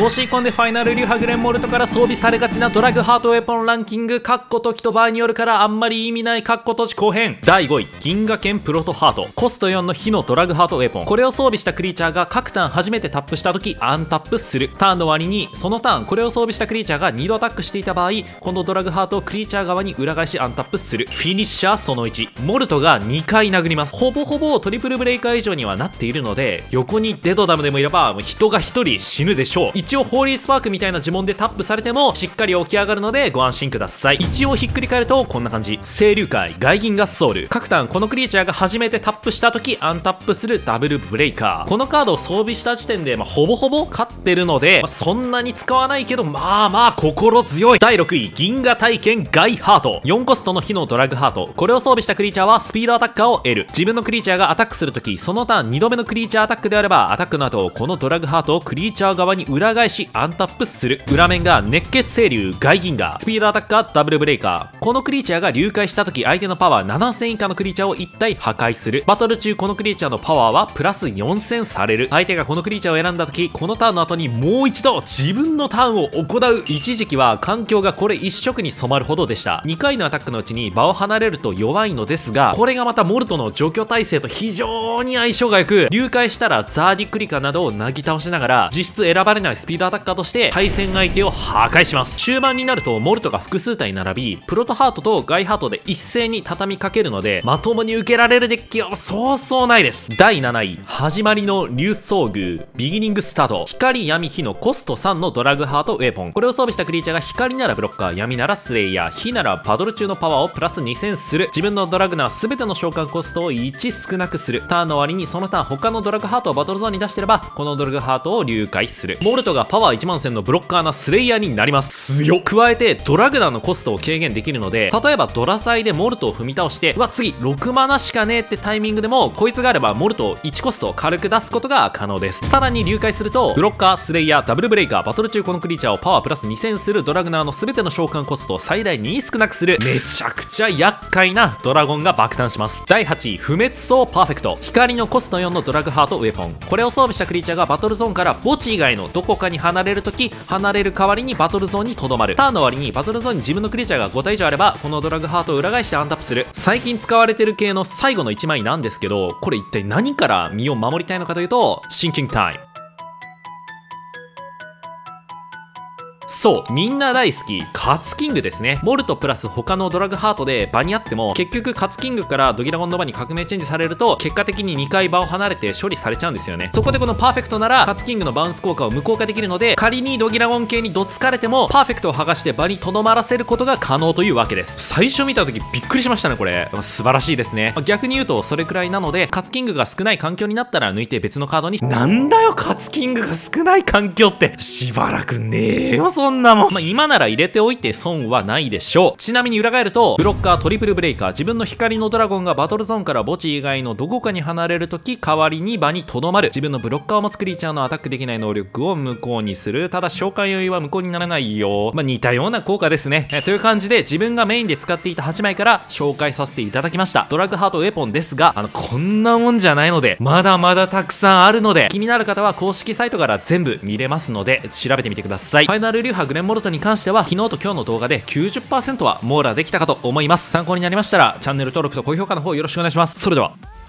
5Cコンでファイナル龍覇グレンモルトから装備されがちなドラグハートウェポンランキングカッコ時と場合によるからあんまり意味ないカッコ時後編第5位銀河剣プロトハート。コスト4の火のドラグハートウェポン。これを装備したクリーチャーが各ターン初めてタップした時アンタップするターンの終わりにそのターンこれを装備したクリーチャーが2度アタックしていた場合このドラグハートをクリーチャー側に裏返しアンタップする。フィニッシャーその1モルトが2回殴ります。ほぼほぼトリプルブレイカー以上にはなっているので横にデドダムでもいれば人が1人死ぬでしょう。一応ホーリースパークみたいな呪文でタップされてもしっかり起き上がるのでご安心ください。一応ひっくり返るとこんな感じ。星龍解罪ガイギンガ・ソウル各ターンこのクリーチャーが初めてタップした時アンタップするダブルブレイカー。このカードを装備した時点で、まあ、ほぼほぼ勝ってるので、まあ、そんなに使わないけどまあまあ心強い。第6位銀河体験ガイハート。4コストの火のドラグハート。これを装備したクリーチャーはスピードアタッカーを得る。自分のクリーチャーがアタックするときそのターン2度目のクリーチャーアタックであればアタックの後このドラグハートをクリーチャー側に裏返しアンタップする裏面が熱血清流外銀河スピードアタッカーダブルブレイカーこのクリーチャーが流解した時相手のパワー7000以下のクリーチャーを1体破壊するバトル中このクリーチャーのパワーはプラス4000される相手がこのクリーチャーを選んだ時このターンの後にもう一度自分のターンを行う一時期は環境がこれ一色に染まるほどでした2回のアタックのうちに場を離れると弱いのですがこれがまたモルトの除去耐性と非常に相性が良く流解したらザーディクリカなどをなぎ倒しながら実質選ばれないスピードアタッカーとして対戦相手を破壊します。終盤になるとモルトが複数体並びプロトハートとガイハートで一斉に畳みかけるのでまともに受けられるデッキはそうそうないです。第7位始まりの竜遭遇ビギニングスタート。光闇火のコスト3のドラグハートウェポン。これを装備したクリーチャーが光ならブロッカー闇ならスレイヤー。火ならバトル中のパワーをプラス2000する。自分のドラグなら全ての召喚コストを1少なくする。ターンの終わりにそのターン他のドラグハートをバトルゾーンに出してればこのドラグハートを流解する。モルトがパワー1万1000のブロッカーなスレイヤーになります。強加えてドラグナーのコストを軽減できるので例えばドラサイでモルトを踏み倒してうわ次6マナしかねえってタイミングでもこいつがあればモルトを1コスト軽く出すことが可能です。さらに流解するとブロッカースレイヤーダブルブレイカーバトル中このクリーチャーをパワープラス2000するドラグナーの全ての召喚コストを最大2少なくする。めちゃくちゃ厄介なドラゴンが爆誕します。第8位不滅層パーフェクト。光のコスト4のドラグハートウェポン。これを装備したクリーチャーがバトルゾーンから墓地以外のどこかにに離れるとき離れる代わりにバトルゾーンにとどまる。ターンの割にバトルゾーンに自分のクリーチャーが5体以上あればこのドラグハートを裏返してアンタップする。最近使われてる系の最後の1枚なんですけどこれ一体何から身を守りたいのかというとシンキングタイム。そうみんな大好きカツキングですね。モルトプラス他のドラグハートで場にあっても結局カツキングからドギラゴンの場に革命チェンジされると結果的に2回場を離れて処理されちゃうんですよね。そこでこのパーフェクトならカツキングのバウンス効果を無効化できるので仮にドギラゴン系にどつかれてもパーフェクトを剥がして場にとどまらせることが可能というわけです。最初見た時びっくりしましたねこれ。素晴らしいですね。逆に言うとそれくらいなのでカツキングが少ない環境になったら抜いて別のカードに。なんだよカツキングが少ない環境って。しばらくねえよそんんなもん。まあ今なら入れておいて損はないでしょう。ちなみに裏返るとブロッカートリプルブレイカー自分の光のドラゴンがバトルゾーンから墓地以外のどこかに離れるとき代わりに場にとどまる。自分のブロッカーを持つクリーチャーのアタックできない能力を無効にする。ただ召喚用意は無効にならないよまあ似たような効果ですね。えという感じで自分がメインで使っていた8枚から紹介させていただきました。ドラッグハートウェポンですがあのこんなもんじゃないのでまだまだたくさんあるので気になる方は公式サイトから全部見れますので調べてみてください。ファイナル流派グレンモルトに関しては昨日と今日の動画で90%は網羅できたかと思います。参考になりましたらチャンネル登録と高評価の方よろしくお願いします。それでは。